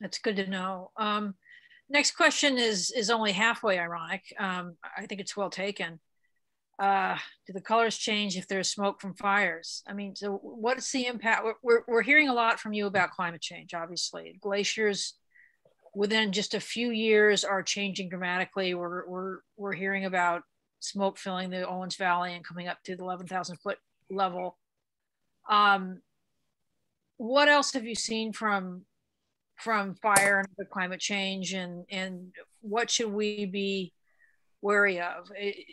That's good to know. Um, next question is is only halfway ironic. Um, I think it's well taken uh, do the colors change if there's smoke from fires? I mean, so what's the impact? We're, we're, hearing a lot from you about climate change, obviously. Glaciers within just a few years are changing dramatically. We're, we're, we're hearing about smoke filling the Owens Valley and coming up to the 11,000 foot level. Um, what else have you seen from from fire and climate change and and what should we be wary of.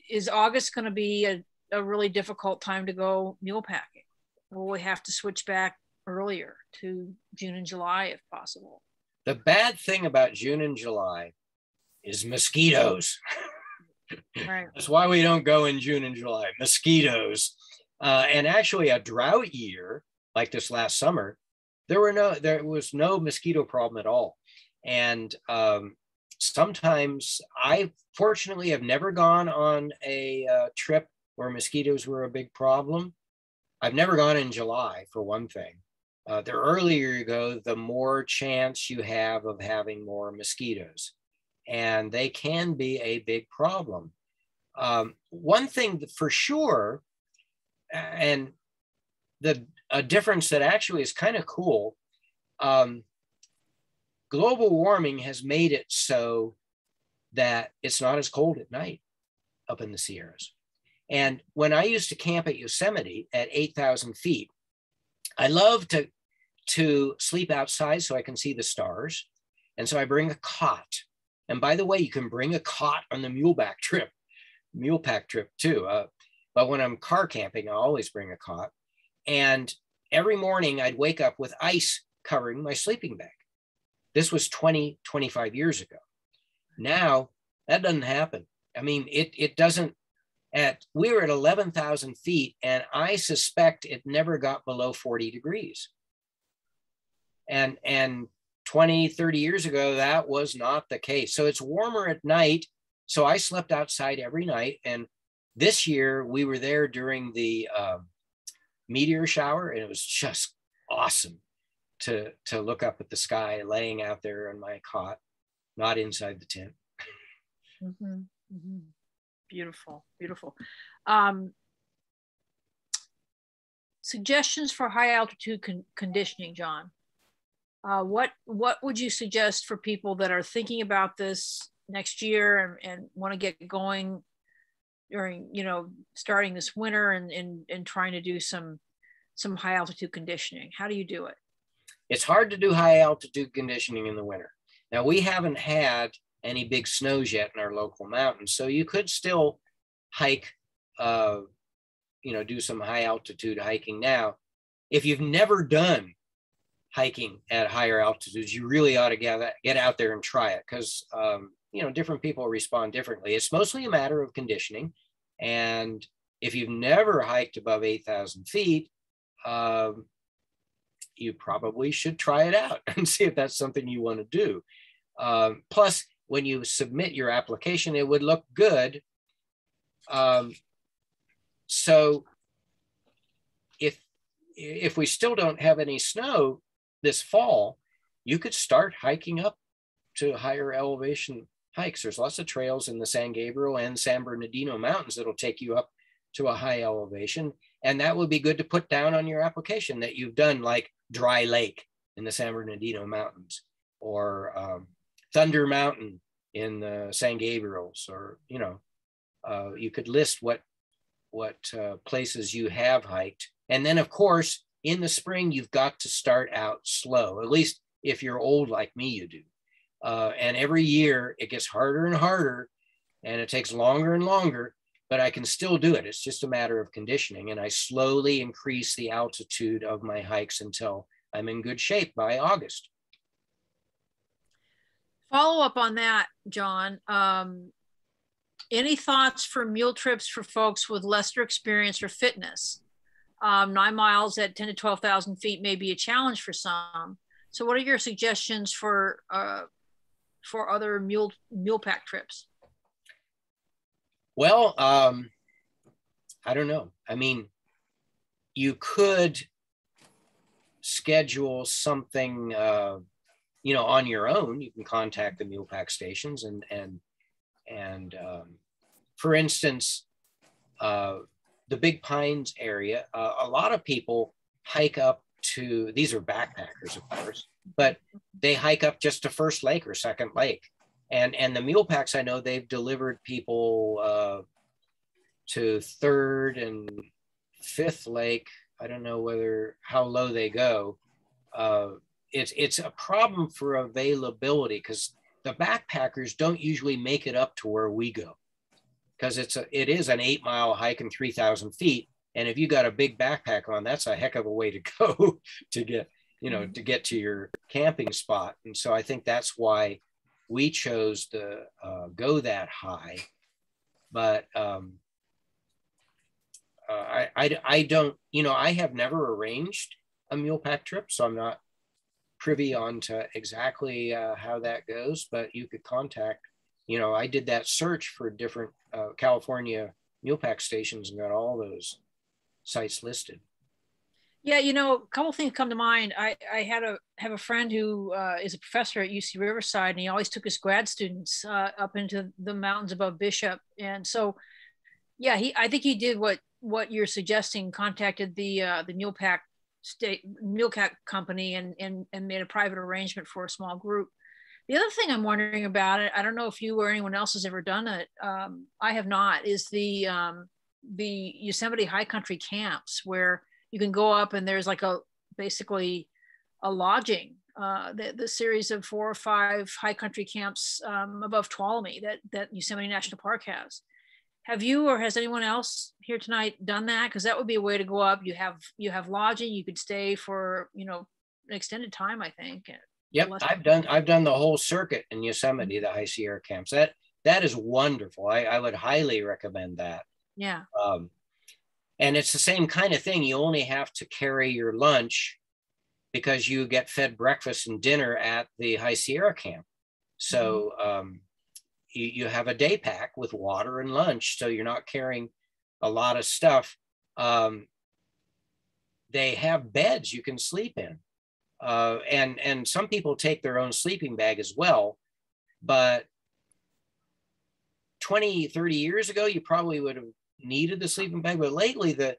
Is August going to be a, a really difficult time to go mule packing? Will we have to switch back earlier to June and July if possible? The bad thing about June and July is mosquitoes. Right. That's why we don't go in June and July. Mosquitoes. Uh, and actually, a drought year like this last summer, there were no there was no mosquito problem at all. And um, sometimes I fortunately have never gone on a uh, trip where mosquitoes were a big problem. I've never gone in July, for one thing. Uh, the earlier you go, the more chance you have of having more mosquitoes. And they can be a big problem. Um, one thing for sure, and the a difference that actually is kind of cool. Um, global warming has made it so that it's not as cold at night up in the Sierras. And when I used to camp at Yosemite at 8,000 feet, I love to, to sleep outside so I can see the stars. And so I bring a cot. And by the way, you can bring a cot on the muleback trip, mule pack trip too. Uh, but when I'm car camping, I always bring a cot. And every morning I'd wake up with ice covering my sleeping bag. This was 20, 25 years ago. Now that doesn't happen. I mean, it, it doesn't at, we were at 11,000 feet and I suspect it never got below 40 degrees. And, and 20, 30 years ago, that was not the case. So it's warmer at night. So I slept outside every night. And this year we were there during the uh, meteor shower and it was just awesome to to look up at the sky laying out there in my cot not inside the tent mm-hmm. Mm-hmm. beautiful beautiful um, suggestions for high altitude con conditioning, John. Uh, what what would you suggest for people that are thinking about this next year and, and want to get going during you know starting this winter and, and and trying to do some some high altitude conditioning? How do you do it? It's hard to do high altitude conditioning in the winter. Now we haven't had any big snows yet in our local mountains, so you could still hike, uh, you know, do some high altitude hiking now. If you've never done hiking at higher altitudes, you really ought to get, get out there and try it because, um, you know, different people respond differently. It's mostly a matter of conditioning. And if you've never hiked above 8,000 feet, um, you probably should try it out and see if that's something you want to do. Um, plus, when you submit your application, it would look good. Um, so if if we still don't have any snow this fall, you could start hiking up to higher elevation hikes. There's lots of trails in the San Gabriel and San Bernardino mountains that'll take you up to a high elevation. And that would be good to put down on your application that you've done like Dry Lake in the San Bernardino mountains or um, Thunder Mountain in the San Gabriels, or, you know, uh, you could list what, what uh, places you have hiked. And then of course, in the spring, you've got to start out slow, at least if you're old like me, you do. Uh, and every year it gets harder and harder and it takes longer and longer, but I can still do it. It's just a matter of conditioning. And I slowly increase the altitude of my hikes until I'm in good shape by August. Follow up on that, John. Um, any thoughts for mule trips for folks with lesser experience or fitness? Um, nine miles at 10 to 12,000 feet may be a challenge for some. So what are your suggestions for uh, for other mule mule pack trips? Well, um, I don't know. I mean, you could schedule something, uh, you know, on your own. You can contact the mule pack stations and and and um, for instance, uh, the Big Pines area, uh, a lot of people hike up to. These are backpackers, of course but they hike up just to First Lake or Second Lake. And, and the mule packs, I know they've delivered people uh, to Third and Fifth Lake. I don't know whether how low they go. Uh, it's it's a problem for availability because the backpackers don't usually make it up to where we go because it's a it is an eight mile hike and three thousand feet. And if you got a big backpack on, that's a heck of a way to go to get you know, mm-hmm. to get to your camping spot. And so I think that's why we chose to uh, go that high. But um, uh, I, I, I don't, you know, I have never arranged a mule pack trip, so I'm not privy on to exactly uh, how that goes, but you could contact, you know, I did that search for different uh, California mule pack stations and got all those sites listed. Yeah, you know, a couple things come to mind. I, I had a have a friend who uh, is a professor at UC Riverside, and he always took his grad students uh, up into the mountains above Bishop. And so, yeah, he I think he did what what you're suggesting. Contacted the uh, the mule pack state mule pack company and and and made a private arrangement for a small group. The other thing I'm wondering about it, I don't know if you or anyone else has ever done it. Um, I have not. Is the um, the Yosemite high country camps where you can go up and there's like a basically a lodging uh, the, the series of four or five high country camps um, above Tuolumne that, that Yosemite National Park has. Have you or has anyone else here tonight done that? Because that would be a way to go up. You have you have lodging. You could stay for you know an extended time. I think. Yep, I've done I've done the whole circuit in Yosemite, the High Sierra camps. That that is wonderful. I, I would highly recommend that. Yeah. Um, and it's the same kind of thing. You only have to carry your lunch because you get fed breakfast and dinner at the High Sierra camp. So mm-hmm. um, you, you have a day pack with water and lunch. So you're not carrying a lot of stuff. Um, they have beds you can sleep in. Uh, and, and some people take their own sleeping bag as well. But 20, 30 years ago, you probably would have needed the sleeping bag, but lately the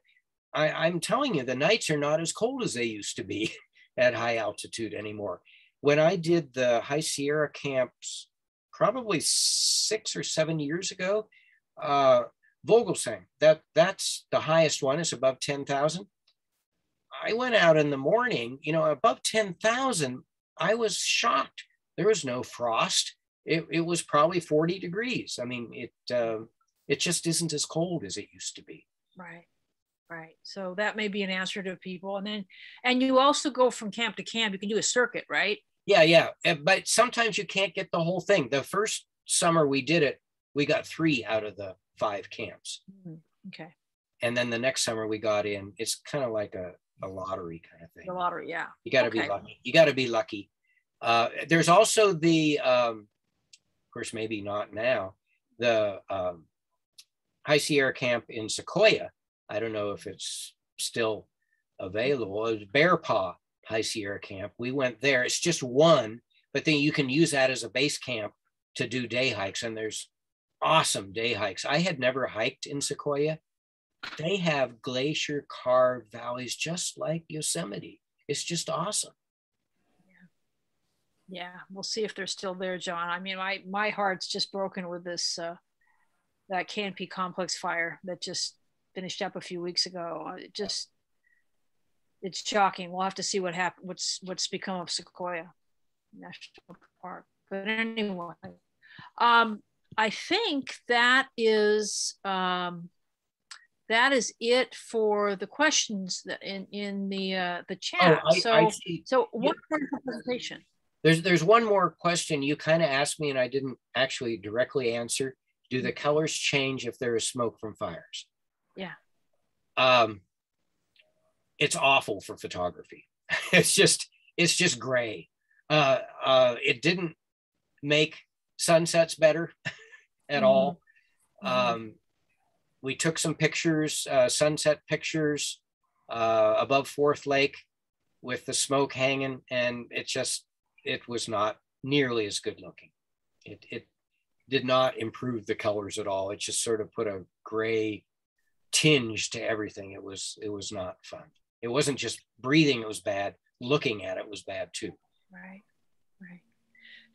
I, am telling you, the nights are not as cold as they used to be at high altitude anymore. When I did the High Sierra camps, probably six or seven years ago, uh, Vogelsang, that that's the highest one. It's above ten thousand. I went out in the morning, you know, above ten thousand. I was shocked. There was no frost. It, it was probably 40 degrees. I mean, it uh, it just isn't as cold as it used to be. Right. Right. So that may be an answer to people. And then, and you also go from camp to camp. You can do a circuit, right? Yeah, yeah. But sometimes you can't get the whole thing. The first summer we did it, we got three out of the five camps. Mm-hmm. Okay. And then the next summer we got in. It's kind of like a, a lottery kind of thing. The lottery, yeah. You got to okay. be lucky. You got to be lucky. Uh, there's also the, um, of course, maybe not now, the um, High Sierra Camp in Sequoia. I don't know if it's still available. It was Bear Paw High Sierra Camp. We went there. It's just one, but then you can use that as a base camp to do day hikes. And there's awesome day hikes. I had never hiked in Sequoia. They have glacier carved valleys just like Yosemite. It's just awesome. Yeah. yeah, we'll see if they're still there, John. I mean, my my heart's just broken with this uh, that KNP complex fire that just finished up a few weeks ago. It just it's shocking. We'll have to see what happened. What's what's become of Sequoia National Park. But anyway, um, I think that is um, that is it for the questions in in the uh, the chat. Oh, I, so I so what yeah. presentation? There's there's one more question you kind of asked me and I didn't actually directly answer. Do the colors change if there is smoke from fires? Yeah. Um, it's awful for photography. it's just it's just gray. Uh, uh, it didn't make sunsets better at mm-hmm. all. Mm-hmm. Um, we took some pictures, uh, sunset pictures uh, above Fourth Lake with the smoke hanging, and it just it was not nearly as good looking. It it did not improve the colors at all. It just sort of put a gray tinge to everything. It was it was not fun. It wasn't just breathing; it was bad. Looking at it was bad too. Right, right.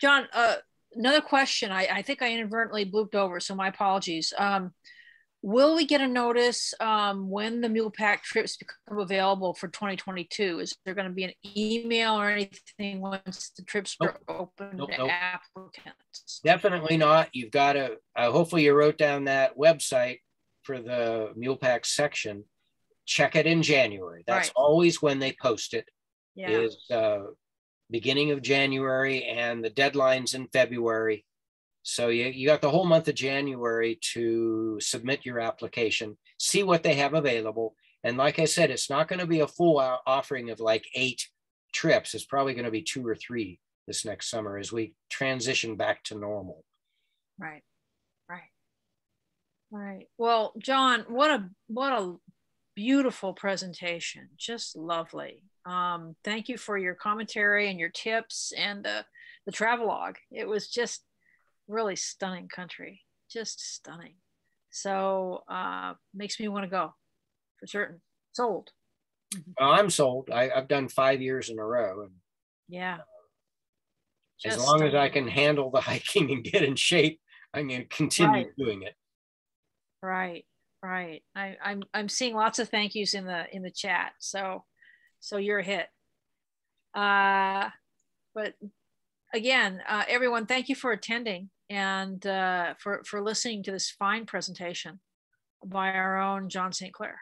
John, uh, another question. I, I think I inadvertently blooped over, so my apologies. Um, will we get a notice um, when the mule pack trips become available for 2022 is there going to be an email or anything once the trips nope. are open nope, to nope. applicants definitely not you've got to uh, hopefully you wrote down that website for the mule pack section check it in january that's right. always when they post it. Yeah. Is uh, beginning of january and the deadlines in february so you, you got the whole month of January to submit your application, see what they have available. And like I said, it's not going to be a full offering of like eight trips. It's probably going to be two or three this next summer as we transition back to normal. Right. Right. Right. Well, John, what a what a beautiful presentation. Just lovely. Um, thank you for your commentary and your tips and the the travelogue. It was just really stunning country, just stunning. So uh, makes me want to go for certain. Sold. Well, I'm sold. I, have done five years in a row. And, yeah. Uh, as long as I can handle the hiking and get in shape, I'm going to continue right. doing it. Right, right. I, I'm I'm seeing lots of thank yous in the in the chat. So, so you're a hit. Uh, but again, uh, everyone, thank you for attending and uh, for, for listening to this fine presentation by our own John St. Clair.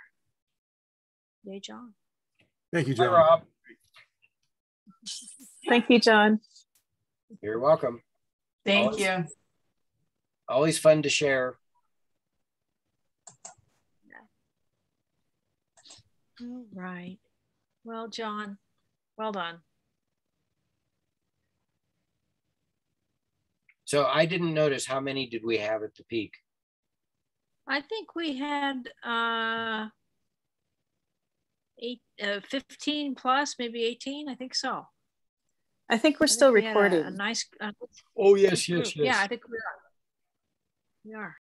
Yay, John. Thank you, John. Hi, Rob. Thank you, John. You're welcome. Thank always, you. Always fun to share. All right. Well, John, well done. So I didn't notice how many did we have at the peak? I think we had uh, eight, uh, 15 plus, maybe 18. I think so. I think we're I still think recording. A, a, nice. Uh, oh, yes, yes, yes. Yeah, I think we are. We are.